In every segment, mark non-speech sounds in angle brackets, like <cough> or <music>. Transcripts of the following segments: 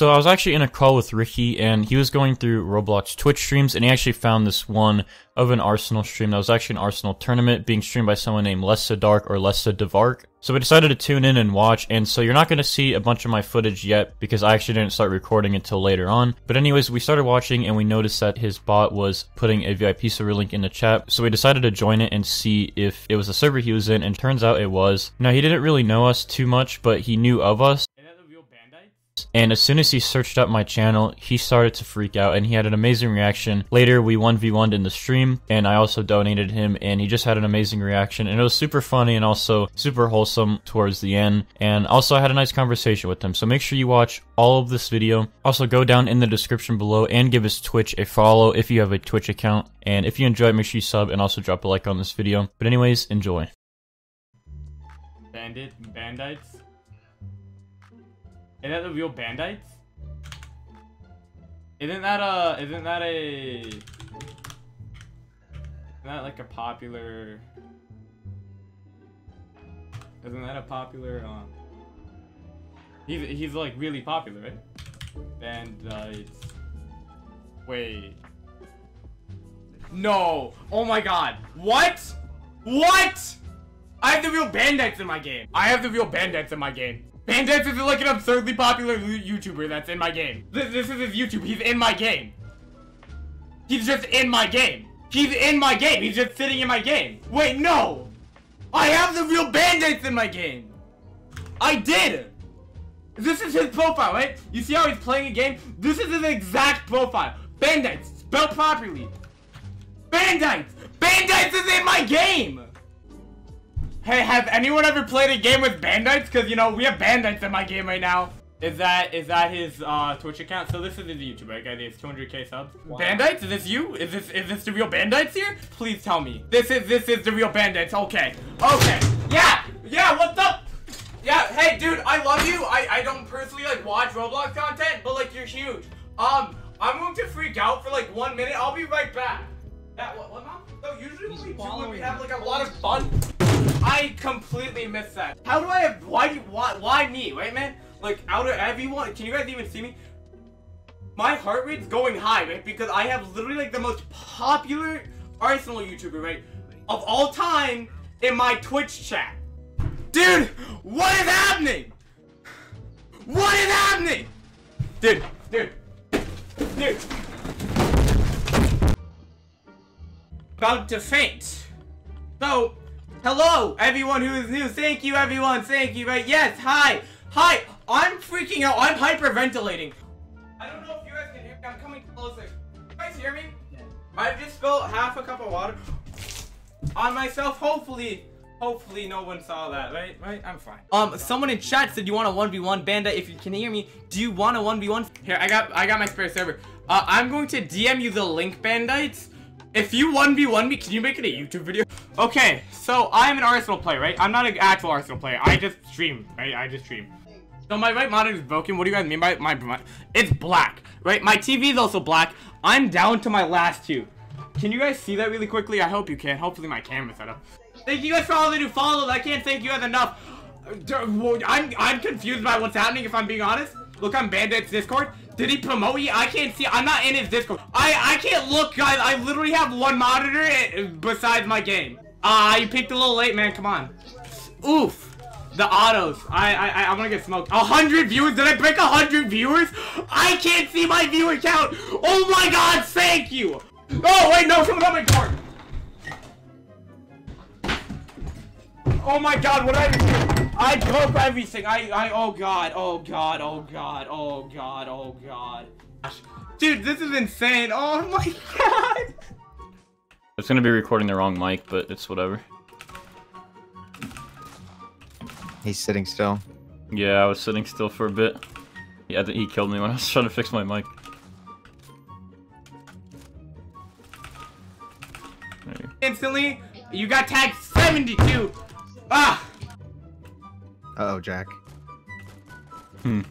So I was actually in a call with Ricky, and he was going through Roblox Twitch streams, and he actually found this one of an Arsenal stream that was actually an Arsenal tournament being streamed by someone named Lessa Dark or Lessa Devark. So we decided to tune in and watch, and so you're not going to see a bunch of my footage yet because I actually didn't start recording until later on. But anyways, we started watching and we noticed that his bot was putting a VIP server link in the chat, so we decided to join it and see if it was a server he was in, and turns out it was. Now, he didn't really know us too much, but he knew of us, and as soon as he searched up my channel, he started to freak out and he had an amazing reaction. Later, we 1v1'd in the stream and I also donated him and he just had an amazing reaction and it was super funny and also super wholesome towards the end. And also I had a nice conversation with him. So make sure you watch all of this video. Also go down in the description below and give his Twitch a follow if you have a Twitch account. And if you enjoy it, make sure you sub and also drop a like on this video. But anyways, enjoy. Bandit, bandites. Isn't that the real bandites? Isn't that a, isn't that a, isn't that like a popular, isn't that a popular, um, he's, he's like really popular, right? Bandites. Wait. No! Oh my god! What? What? I have the real bandites in my game. I have the real bandites in my game. Bandites is like an absurdly popular YouTuber that's in my game. This, this is his YouTube. He's in my game. He's just in my game. He's in my game. He's just sitting in my game. Wait, no! I have the real bandites in my game. I did. This is his profile, right? You see how he's playing a game? This is his exact profile. Bandites, spelled properly. Bandites is in my game! Hey, have anyone ever played a game with bandites? Because, you know, we have bandites in my game right now. Is that is that his uh, Twitch account? So this is his YouTube, right? Guy, he has 200k subs. Wow. Bandites? Is this you? Is this is this the real bandites here? Please tell me. This is this is the real bandites. Okay. Okay. Yeah. Yeah. What's up? Yeah. Hey, dude. I love you. I I don't personally like watch Roblox content, but like you're huge. Um, I'm going to freak out for like one minute. I'll be right back. Yeah. What? What, mom? No. Usually when we do when we have like a lot of fun. I completely missed that. How do I have, why, why, why me, right, man? Like, out of everyone, can you guys even see me? My heart rate's going high, right? Because I have literally, like, the most popular Arsenal YouTuber, right? Of all time in my Twitch chat. Dude, what is happening? What is happening? Dude, dude, dude. About to faint. So, Hello, everyone who is new. Thank you, everyone. Thank you. Right? Yes. Hi. Hi. I'm freaking out. I'm hyperventilating. I don't know if you guys can hear me. I'm coming closer. You guys hear me? Yeah. I've just spilled half a cup of water <laughs> on myself. Hopefully, hopefully no one saw that. Right? Right? I'm fine. Um, someone in chat said you want a 1v1 Bandit. If you can hear me, do you want a 1v1? Here, I got, I got my spare server. Uh, I'm going to DM you the link, Bandites. If you 1v1 me, can you make it a YouTube video? Okay, so I'm an Arsenal player, right? I'm not an actual Arsenal player. I just stream, right? I just stream. So my right monitor is broken. What do you guys mean by my, my It's black, right? My TV is also black. I'm down to my last two. Can you guys see that really quickly? I hope you can. Hopefully my camera's set up. Thank you guys for all the new follows. I can't thank you guys enough. Uh, I'm, I'm confused by what's happening, if I'm being honest. Look on Bandit's Discord. Did he promote you? I can't see. I'm not in his Discord. I I can't look, guys. I literally have one monitor eh, besides my game. Ah, uh, you picked a little late, man. Come on. Oof. The autos. I I I'm gonna get smoked. A hundred viewers. Did I break a hundred viewers? I can't see my viewer count. Oh my God! Thank you. Oh wait, no, someone got my card. Oh my God! What did I do? I broke everything. I, I, oh god, oh god, oh god, oh god, oh god. Dude, this is insane. Oh <laughs> my god. It's gonna be recording the wrong mic, but it's whatever. He's sitting still. Yeah, I was sitting still for a bit. Yeah, he killed me when I was <laughs> trying to fix my mic. Instantly, you got tagged 72. Ah! Uh oh, Jack. Hmm.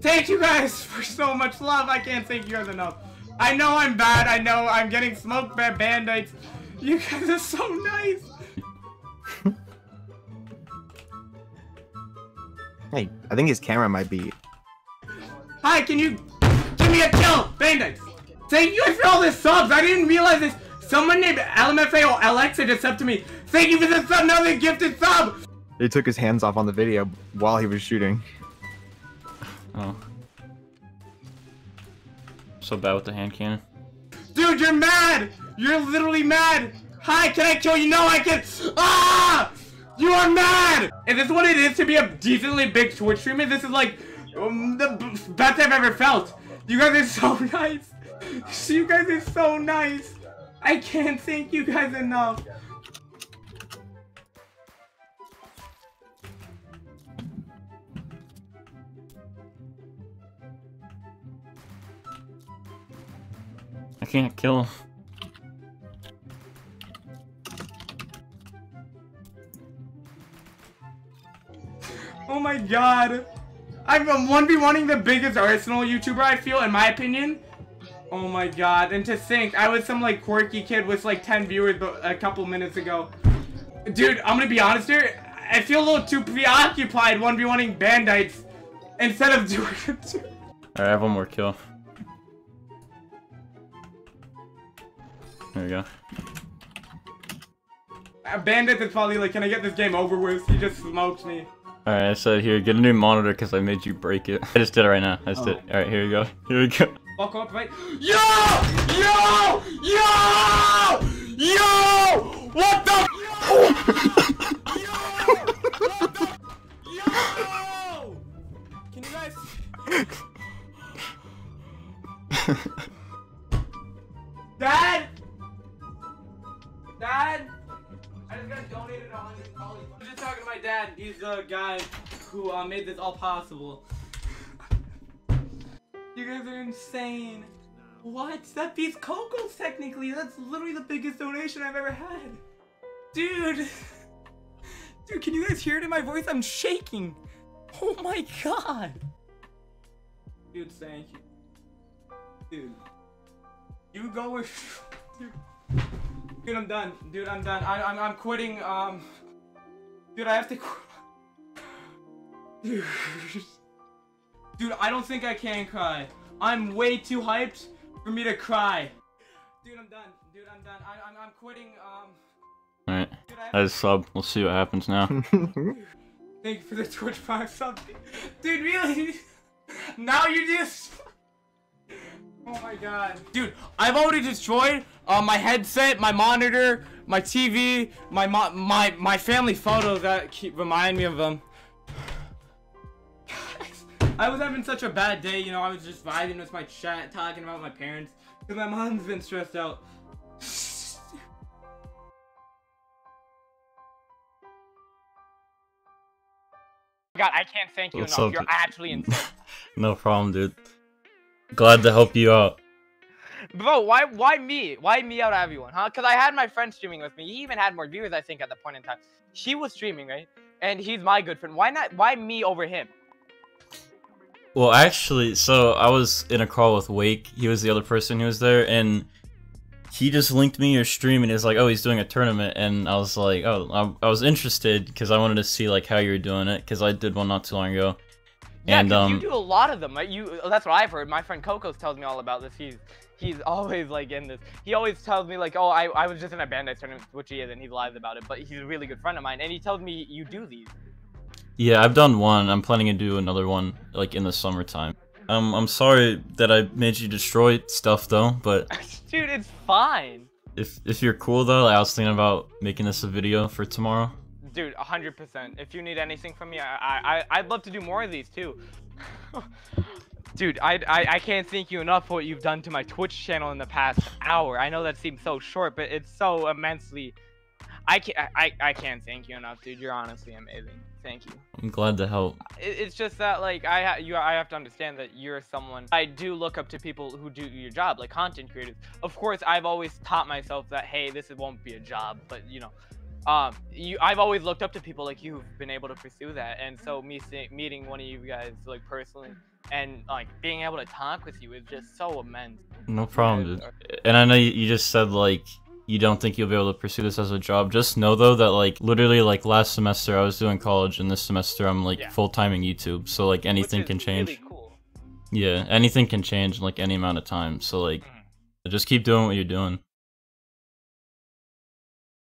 Thank you guys for so much love. I can't thank you guys enough. I know I'm bad. I know I'm getting smoked by bandites. You guys are so nice. <laughs> Hey, I think his camera might be. Hi, can you give me a kill? Bandits! Thank you guys for all the subs! I didn't realize this! Someone named LMFA or Alexa just sub to me. Thank you for the sub, another gifted sub! He took his hands off on the video while he was shooting. Oh. So bad with the hand cannon. Dude, you're mad! You're literally mad! Hi, can I kill you? No, I can- Ah! You are mad! Is this what it is to be a decently big Twitch streamer? This is like um, the best I've ever felt. You guys are so <laughs> nice. You guys are so nice. I can't thank you guys enough. I can't kill him. Oh my god. I'm 1v1ing the biggest Arsenal YouTuber, I feel, in my opinion. Oh my god. And to think, I was some, like, quirky kid with, like, 10 viewers but a couple minutes ago. Dude, I'm gonna be honest here. I feel a little too preoccupied 1v1ing Bandites instead of <laughs> doing it. Alright, I have one more kill. There we go. Uh, Bandits is probably like, can I get this game over with? He just smoked me. Alright, I said here, get a new monitor because I made you break it. <laughs> I just did it right now. I just did it. Alright, here we go. Here we go. Fuck up, right? Yo! Yo! Yo! Yo! What the? Yo! Yo! What the? Yo! Can you guys? Dad? Dad? I just got donated a hundred dollars. I'm just talking to my dad. He's the guy who uh, made this all possible. You guys are insane. What? That beats Coco's technically. That's literally the biggest donation I've ever had. Dude. Dude, can you guys hear it in my voice? I'm shaking. Oh my god. Dude, thank you. Dude. You go with. Dude. I'm done. Dude, I'm done. I, I'm, I'm quitting. Um. Dude, I have to quit. <sighs> Dude. Dude, I don't think I can cry. I'm way too hyped for me to cry. Dude, I'm done. Dude, I'm done. I, I'm, I'm quitting. Um. Alright, Dude, I just sub. We'll see what happens now. <laughs> Thank you for the Twitch Prime sub. Dude, really? <laughs> now you just. <laughs> Oh my god. Dude, I've already destroyed uh, my headset, my monitor, my TV, my mo- my my family photos that keep remind me of them. I was having such a bad day, you know, I was just vibing with my chat, talking about my parents, because my mom's been stressed out. <laughs> God, I can't thank you What's enough. up, You're dude? actually <laughs> insane. no problem, dude. Glad to help you out. Bro, why why me? Why me out of everyone, huh? Because I had my friend streaming with me. He even had more viewers, I think, at the point in time. She was streaming, right? And he's my good friend. Why not? Why me over him? Well, actually, so I was in a call with Wake. He was the other person who was there, and he just linked me your stream, and he was like, "Oh, he's doing a tournament," and I was like, "Oh, I, I was interested because I wanted to see like how you were doing it because I did one not too long ago." Yeah, and um, you do a lot of them. Right? You that's what I've heard. My friend Cocos tells me all about this. He's he's <laughs> always like in this. He always tells me like, "Oh, I, I was just in a Bandai tournament," which he is, and he lies about it. But he's a really good friend of mine, and he tells me you do these. Yeah, I've done one. I'm planning to do another one like in the summertime. Um, I'm sorry that I made you destroy stuff though, but <laughs> Dude, it's fine. if if you're cool though, I was thinking about making this a video for tomorrow. Dude, 100%. If you need anything from me, I, I, I'd love to do more of these too. <laughs> Dude, I, I, I can't thank you enough for what you've done to my Twitch channel in the past hour. I know that seems so short, but it's so immensely. I can't, I, I can't thank you enough, dude. You're honestly amazing. Thank you. I'm glad to help. It, it's just that like I ha- you I have to understand that you're someone I do look up to people who do your job like content creators. Of course, I've always taught myself that hey, this won't be a job, but you know, um, you I've always looked up to people like you who've been able to pursue that, and so me see- meeting one of you guys like personally and like being able to talk with you is just so immense. No problem, dude. And I know you, you just said like you don't think you'll be able to pursue this as a job, just know though that like literally like last semester I was doing college and this semester I'm like Yeah. full timing YouTube. So like anything can change. Really cool. Yeah, anything can change in like any amount of time. So like Mhm. just keep doing what you're doing.